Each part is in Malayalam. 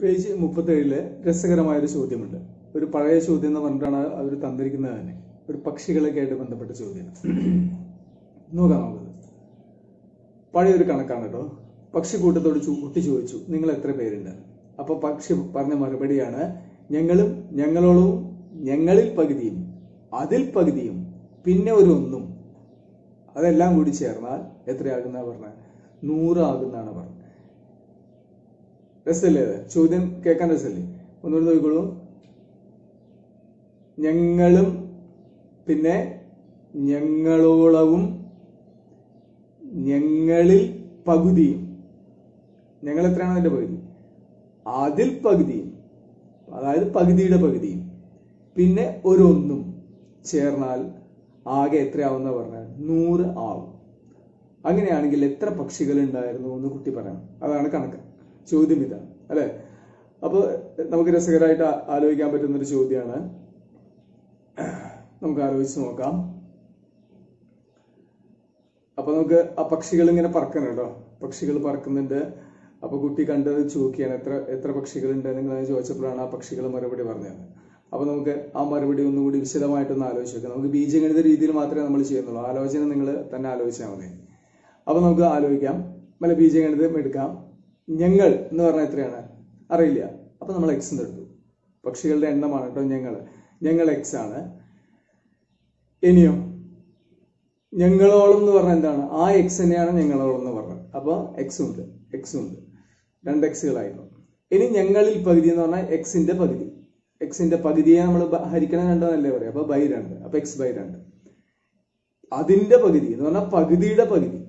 പേജ് മുപ്പത്തേഴിൽ രസകരമായ ഒരു ചോദ്യമുണ്ട്. ഒരു പഴയ ചോദ്യം എന്ന് പറഞ്ഞിട്ടാണ് അവർ തന്നിരിക്കുന്നത് തന്നെ. ഒരു പക്ഷികളൊക്കെ ആയിട്ട് ബന്ധപ്പെട്ട ചോദ്യം. നോക്കാം നമുക്കത് പഴയൊരു കണക്കാണ് കേട്ടോ. പക്ഷിക്കൂട്ടത്തോട് കുട്ടി ചോദിച്ചു നിങ്ങൾ എത്ര പേരുണ്ട്? അപ്പൊ പക്ഷി പറഞ്ഞ മറുപടിയാണ് ഞങ്ങളും ഞങ്ങളോളവും ഞങ്ങളിൽ പകുതിയും അതിൽ പകുതിയും പിന്നെ ഒരു ഒന്നും. അതെല്ലാം കൂടി ചേർന്നാൽ എത്രയാകുന്ന പറഞ്ഞ? നൂറാകുന്നാണ് പറഞ്ഞത് രസമല്ലേ അത്? ചോദ്യം കേൾക്കാൻ രസമല്ലേ ഒന്നുകൂടി നോക്കിക്കോളൂ. ഞങ്ങളും പിന്നെ ഞങ്ങളോളവും ഞങ്ങളിൽ പകുതിയും. ഞങ്ങൾ എത്രയാണ് അതിന്റെ പകുതി? അതിൽ പകുതിയും. അതായത് പകുതിയുടെ പകുതിയും. പിന്നെ ഒരൊന്നും ചേർന്നാൽ ആകെ എത്രയാവുന്ന പറഞ്ഞാൽ നൂറ് ആവും. അങ്ങനെയാണെങ്കിൽ എത്ര പക്ഷികൾ ഉണ്ടായിരുന്നു എന്ന് കുട്ടി പറയണം. അതാണ് കണക്ക്. ചോദ്യം ഇതാണ് അല്ലെ? അപ്പൊ നമുക്ക് രസകരമായിട്ട് ആലോചിക്കാൻ പറ്റുന്ന ഒരു ചോദ്യമാണ് നമുക്ക് ആലോചിച്ച് നോക്കാം. അപ്പൊ നമുക്ക് ആ പക്ഷികൾ ഇങ്ങനെ പറക്കണം കേട്ടോ. പക്ഷികൾ പറക്കുന്നുണ്ട്. അപ്പൊ കുട്ടി കണ്ടത് ചോദിക്കുകയാണ് എത്ര എത്ര പക്ഷികളുണ്ട് നിങ്ങൾ ചോദിച്ചപ്പോഴാണ് ആ പക്ഷികൾ മറുപടി പറഞ്ഞത്. അപ്പൊ നമുക്ക് ആ മറുപടി ഒന്നുകൂടി വിശദമായിട്ടൊന്ന് ആലോചിച്ച് നോക്കാം. നമുക്ക് ബീജഗണിത രീതിയിൽ മാത്രമേ നമ്മൾ ചെയ്യുന്നുള്ളൂ. ആലോചന നിങ്ങൾ തന്നെ ആലോചിച്ചാൽ മതി. അപ്പൊ നമുക്ക് ആലോചിക്കാം. നല്ല ബീജഗണിതം എടുക്കാം. ഞങ്ങൾ എന്ന് പറഞ്ഞാൽ എത്രയാണ്? അറിയില്ല. അപ്പൊ നമ്മൾ എക്സ് എന്ന് എടുത്തു. പക്ഷികളുടെ എണ്ണമാണ് കേട്ടോ ഞങ്ങൾ. ഞങ്ങൾ എക്സ് ആണ്. ഇനിയോ ഞങ്ങളോളം എന്ന് പറഞ്ഞാൽ എന്താണ്? ആ എക്സ് തന്നെയാണ് ഞങ്ങളോളം എന്ന് പറഞ്ഞത്. അപ്പോൾ എക്സ് ഉണ്ട്. എക്സ് ഉണ്ട്. രണ്ട് എക്സുകളായിരുന്നു ഇനി ഞങ്ങളിൽ പകുതി എന്ന് പറഞ്ഞാൽ എക്സിന്റെ പകുതി. എക്സിന്റെ പകുതിയെ നമ്മൾ ഹരിക്കണം രണ്ടെന്നല്ലേ പറയാം? അപ്പൊ ബൈ രണ്ട്. അപ്പൊ എക്സ് ബൈ രണ്ട്. അതിന്റെ പകുതി എന്ന് പറഞ്ഞാൽ പകുതിയുടെ പകുതി.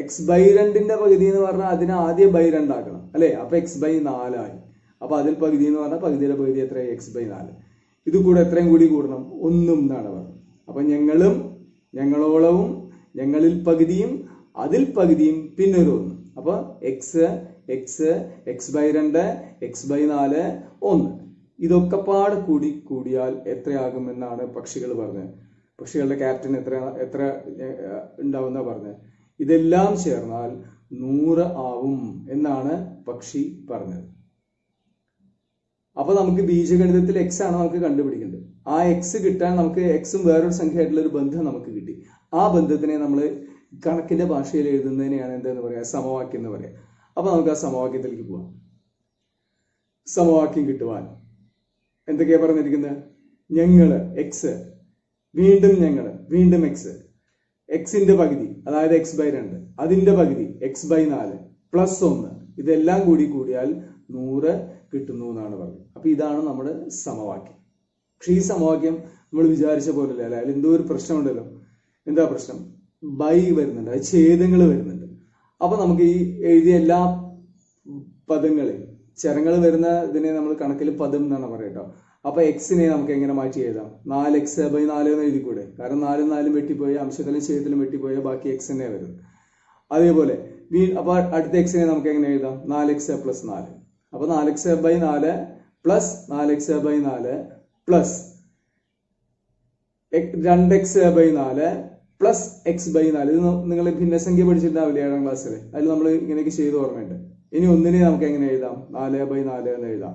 എക്സ് ബൈ രണ്ടിന്റെ പകുതി എന്ന് പറഞ്ഞാൽ അതിനെ ആദ്യം ബൈ രണ്ടാക്കണം അല്ലെ? അപ്പൊ എക്സ് ബൈ നാലായി അപ്പൊ അതിൽ പകുതി എന്ന് പറഞ്ഞാൽ പകുതിയുടെ പകുതി എത്ര എക്സ് ബൈ നാല്. ഇത് കൂടെ എത്രയും കൂടി കൂടണം? ഒന്നും എന്നാണ് പറഞ്ഞത്. അപ്പൊ ഞങ്ങളും ഞങ്ങളോളവും ഞങ്ങളിൽ പകുതിയും അതിൽ പകുതിയും പിന്നെ ഒരു ഒന്ന്. അപ്പൊ എക്സ് എക്സ് എക്സ് ബൈ രണ്ട് എക്സ് ബൈ നാല് ഒന്ന്. ഇതൊക്കെ പാട് കൂടി കൂടിയാൽ എത്രയാകുമെന്നാണ് പക്ഷികൾ പറഞ്ഞത്. പക്ഷികളുടെ ക്യാപ്റ്റൻ എത്ര എത്ര ഉണ്ടാവുന്ന പറഞ്ഞത്? ഇതെല്ലാം ചേർന്നാൽ നൂറ് ആവും എന്നാണ് പക്ഷി പറഞ്ഞത്. അപ്പൊ നമുക്ക് ബീജഗണിതത്തിൽ എക്സ് ആണ് നമുക്ക് കണ്ടുപിടിക്കേണ്ടത്. ആ എക്സ് കിട്ടാൻ നമുക്ക് എക്സും വേറൊരു സംഖ്യയായിട്ടുള്ള ഒരു ബന്ധം നമുക്ക് കിട്ടി. ആ ബന്ധത്തിനെ നമ്മൾ കണക്കിന്റെ ഭാഷയിൽ എഴുതുന്നതിനെയാണ് എന്താന്ന് പറയാ? സമവാക്യം എന്ന് പറയാം. അപ്പൊ നമുക്ക് ആ സമവാക്യത്തിലേക്ക് പോവാം. സമവാക്യം കിട്ടുവാൻ. എന്തൊക്കെയാ പറഞ്ഞിരിക്കുന്നത്? ഞങ്ങൾ എക്സ് വീണ്ടും ഞങ്ങൾ വീണ്ടും എക്സ് എക്സിന്റെ പകുതി അതായത് എക്സ് ബൈ രണ്ട്. അതിന്റെ പകുതി എക്സ് ബൈ നാല് പ്ലസ് ഒന്ന്. ഇതെല്ലാം കൂടി കൂടിയാൽ നൂറ് കിട്ടുന്നു എന്നാണ് പറയുന്നത് അപ്പൊ ഇതാണ് നമ്മുടെ സമവാക്യം. പക്ഷെ ഈ സമവാക്യം നമ്മൾ വിചാരിച്ച പോലല്ല? അല്ലെ? അതിൽ എന്തോ ഒരു പ്രശ്നമുണ്ടല്ലോ. എന്താ പ്രശ്നം? ബൈ വരുന്നുണ്ട്. അത് ഛേദങ്ങൾ വരുന്നുണ്ട്. അപ്പൊ നമുക്ക് ഈ എഴുതിയ എല്ലാ പദങ്ങളെ ചരങ്ങൾ വരുന്ന ഇതിനെ നമ്മൾ കണക്കിൽ പദം എന്നാണ് പറയട്ടോ അപ്പൊ എക്സിനെ നമുക്ക് എങ്ങനെ മാറ്റി എഴുതാം? നാല് എക്സ് ബൈ നാല് എന്ന് എഴുതിക്കൂടെ? കാരണം നാലും നാലും വെട്ടിപ്പോയി അംശത്തിലും ശരീരത്തിലും വെട്ടിപ്പോയ ബാക്കി എക്സ് തന്നെ വരും. അതേപോലെ വീ അപ്പൊ അടുത്ത എക്സിനെ നമുക്ക് എങ്ങനെ എഴുതാം? നാല് എക്സ് പ്ലസ് നാല്. അപ്പൊ നാല് എക്സ് ബൈ നാല് പ്ലസ് നാല് എക്സ് ബൈ നാല് പ്ലസ് രണ്ട് എക്സ് ബൈ നാല് പ്ലസ് എക്സ് ബൈ നാല്. ഇത് നിങ്ങൾ ഭിന്നസംഖ്യ പഠിച്ചിട്ടുണ്ടാവില്ല ഏഴാം ക്ലാസ്സിൽ അതിൽ നമ്മൾ ഇങ്ങനെയൊക്കെ ചെയ്ത് ഓർമ്മയുണ്ട്. ഇനി ഒന്നിനെ നമുക്ക് എങ്ങനെ എഴുതാം? നാല് ബൈ നാല് എന്ന് എഴുതാം.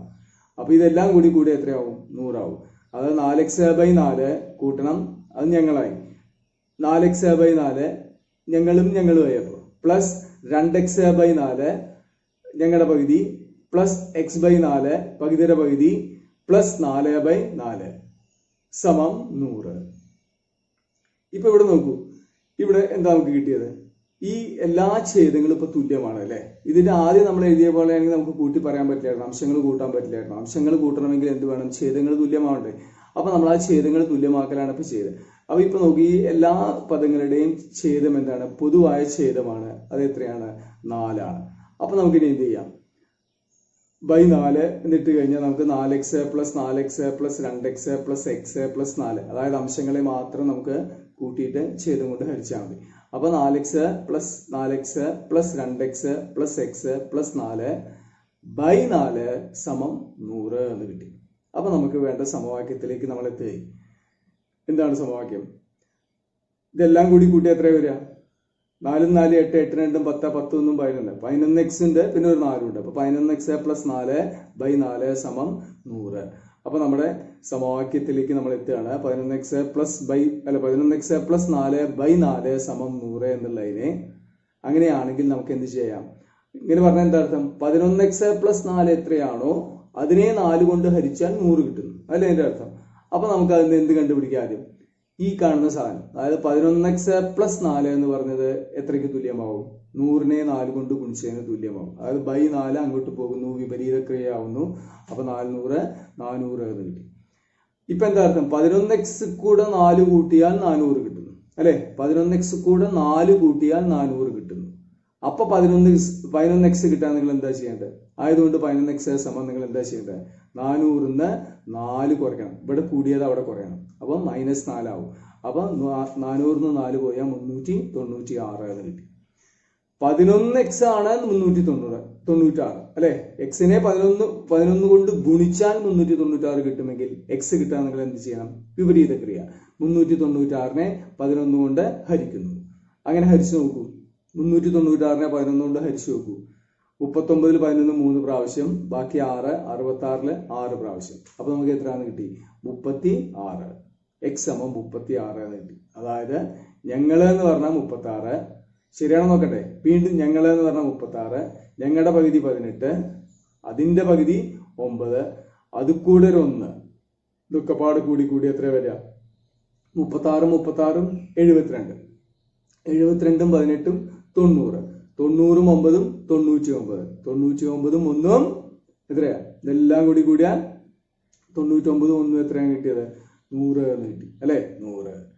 അപ്പൊ ഇതെല്ലാം കൂടി കൂടി എത്രയാവും? നൂറാവും. അത് നാല് എക്സ് ബൈ നാല് കൂട്ടണം. അത് ഞങ്ങളായി. നാല് എക്സ് ബൈ നാല് ഞങ്ങളും ഞങ്ങളും ആയപ്പോ പ്ലസ് രണ്ട് എക്സ് ബൈ നാല് ഞങ്ങളുടെ പകുതി പ്ലസ് എക്സ് ബൈ നാല് പകുതിയുടെ പകുതി പ്ലസ് നാല് ബൈ നാല് സമം നൂറ്. ഇപ്പൊ ഇവിടെ നോക്കൂ. ഇവിടെ എന്താ നമുക്ക് കിട്ടിയത്? ഈ എല്ലാ ഛേദങ്ങളും ഇപ്പൊ തുല്യമാണ് അല്ലെ? ഇതിന്റെ ആദ്യം നമ്മൾ എഴുതിയ പോലെ ആണെങ്കിൽ നമുക്ക് കൂട്ടി പറയാൻ പറ്റില്ലായിരുന്നു. അംശങ്ങൾ കൂട്ടാൻ പറ്റില്ലായിരുന്നു. അംശങ്ങൾ കൂട്ടണമെങ്കിൽ എന്ത് വേണം? ഛേദങ്ങൾ തുല്യമാവണ്ടേ? അപ്പൊ നമ്മൾ ആ ഛേദങ്ങൾ തുല്യമാക്കലാണ് ഇപ്പൊ ചെയ്തത്. അപ്പൊ ഇപ്പൊ നോക്കി എല്ലാ പദങ്ങളുടെയും ഛേദം എന്താണ്? പൊതുവായ ഛേദമാണ്. അത് എത്രയാണ്? നാലാണ്. അപ്പൊ നമുക്ക് ഇനി എന്ത് ചെയ്യാം? ബൈ നാല് എന്നിട്ട് കഴിഞ്ഞാൽ നമുക്ക് നാല് എക്സ് പ്ലസ് നാല് എക്സ് പ്ലസ് രണ്ട് എക്സ് പ്ലസ് എക്സ് പ്ലസ് നാല്. അതായത് അംശങ്ങളെ മാത്രം നമുക്ക് കൂട്ടിയിട്ട് ഛേദം കൊണ്ട് ഹരിച്ചാൽ മതി. അപ്പൊ നാല് എക്സ് പ്ലസ് നാല് എക്സ് പ്ലസ് രണ്ട് എക്സ് പ്ലസ് എക്സ് പ്ലസ് നാല് ബൈ നാല് സമം നൂറ് എന്ന് കിട്ടി. അപ്പൊ നമുക്ക് വേണ്ട സമവാക്യത്തിലേക്ക് നമ്മൾ എത്തി. എന്താണ് സമവാക്യം? ഇതെല്ലാം കൂടി കൂട്ടി എത്ര വരിക? നാലും നാല് എട്ട് എട്ട് രണ്ടും പത്ത് പത്തൊന്നും പതിനൊന്ന് പതിനൊന്ന് എക്സ് ഉണ്ട് പിന്നെ ഒരു നാലും ഉണ്ട്. അപ്പൊ പതിനൊന്ന് എക്സ് പ്ലസ് നാല് ബൈ നാല് സമം നൂറ്. അപ്പൊ നമ്മുടെ സമവാക്യത്തിലേക്ക് നമ്മൾ എത്തുകയാണ്. പതിനൊന്ന് എക്സ് പ്ലസ് ബൈ അല്ല പതിനൊന്ന് എക്സ് പ്ലസ് നാല് ബൈ നാല് സമം നൂറ് എന്നുള്ളതിനെ അങ്ങനെയാണെങ്കിൽ നമുക്ക് എന്ത് ചെയ്യാം? ഇങ്ങനെ പറഞ്ഞാൽ എന്താ അർത്ഥം? പതിനൊന്ന് എക്സ് പ്ലസ് നാല് എത്രയാണോ അതിനെ നാല് കൊണ്ട് ഹരിച്ചാൽ നൂറ് കിട്ടുന്നു അല്ലേ അതിന്റെ അർത്ഥം? അപ്പൊ നമുക്ക് അതിന് എന്ത് കണ്ടുപിടിക്കാം ആദ്യം? ഈ കാണുന്ന സാധനം. അതായത് പതിനൊന്ന് എക്സ് പ്ലസ് നാല് എന്ന് പറഞ്ഞത് എത്രയ്ക്ക് തുല്യമാവും? നൂറിനെ നാല് കൊണ്ട് ഗുണിച്ചതിന് തുല്യമാവും. അതായത് ബൈ നാല് അങ്ങോട്ട് പോകുന്നു വിപരീത ക്രിയയാവുന്നു അപ്പൊ നാനൂറ് നാനൂറ് എന്ന് കിട്ടി. ഇപ്പൊ എന്താ അർത്ഥം? പതിനൊന്ന് എക്സ് കൂടെ നാല് കൂട്ടിയാൽ നാനൂറ് കിട്ടുന്നു. അല്ലെ? പതിനൊന്ന് എക്സ് കൂടെ നാല് കൂട്ടിയാൽ നാനൂറ് കിട്ടുന്നു. അപ്പൊ പതിനൊന്ന് പതിനൊന്ന് എക്സ് കിട്ടാൻ നിങ്ങൾ എന്താ ചെയ്യേണ്ടത്? ആയതുകൊണ്ട് പതിനൊന്ന് എക്സ് സമം നിങ്ങൾ എന്താ ചെയ്യേണ്ടത്? നാനൂറിന്ന് നാല് കുറയ്ക്കണം. ഇവിടെ കൂടിയത് അവിടെ കുറയണം. അപ്പൊ മൈനസ് നാലാവും അപ്പൊ നാനൂറിന്ന് നാല് പോയാൽ മുന്നൂറ്റി തൊണ്ണൂറ്റി ആറ് കിട്ടി. പതിനൊന്ന് എക്സ് ആണ് മുന്നൂറ്റി തൊണ്ണൂറ് തൊണ്ണൂറ്റാറ് അല്ലെ? എക്സിനെ പതിനൊന്ന് പതിനൊന്ന് കൊണ്ട് ഗുണിച്ചാൽ മുന്നൂറ്റി തൊണ്ണൂറ്റാറ് കിട്ടുമെങ്കിൽ എക്സ് കിട്ടാൻ നിങ്ങൾ എന്ത് ചെയ്യണം? വിപരീത ക്രിയ. മുന്നൂറ്റി തൊണ്ണൂറ്റാറിനെ പതിനൊന്ന് കൊണ്ട് ഹരിക്കുന്നു. അങ്ങനെ ഹരിച്ചു നോക്കൂ. മുന്നൂറ്റി തൊണ്ണൂറ്റാറിനെ പതിനൊന്ന് കൊണ്ട് ഹരിച്ചു നോക്കൂ. മുപ്പത്തൊമ്പതിൽ പതിനൊന്ന് മൂന്ന് പ്രാവശ്യം ബാക്കി ആറ് അറുപത്തി ആറിൽ ആറ് പ്രാവശ്യം. അപ്പൊ നമുക്ക് എത്രയാണ് കിട്ടി? മുപ്പത്തി ആറ് എക്സ് സമം മുപ്പത്തി ആറ് കിട്ടി. അതായത് ഞങ്ങൾ എന്ന് പറഞ്ഞാൽ മുപ്പത്തി ആറ് ശരിയാണോ നോക്കട്ടെ. വീണ്ടും ഞങ്ങൾ എന്ന് പറഞ്ഞാൽ മുപ്പത്തി ആറ് ഞങ്ങളുടെ പകുതി പതിനെട്ട് അതിന്റെ പകുതി ഒമ്പത് അത് കൂടെ ഒരു ഒന്ന്. ഇതൊക്കെ പാട് കൂടി കൂടി എത്ര വരിക? മുപ്പത്തി ആറും മുപ്പത്തി ആറും എഴുപത്തിരണ്ട്. എഴുപത്തിരണ്ടും പതിനെട്ടും തൊണ്ണൂറ്. തൊണ്ണൂറും ഒമ്പതും തൊണ്ണൂറ്റി ഒമ്പത്. തൊണ്ണൂറ്റി ഒമ്പതും ഒന്നും എത്രയാ? ഇതെല്ലാം കൂടി കൂടിയാൽ തൊണ്ണൂറ്റി ഒമ്പതും ഒന്നും എത്രയാണ് കിട്ടിയത്? നൂറ് എന്ന് കിട്ടി. അല്ലേ? നൂറ്.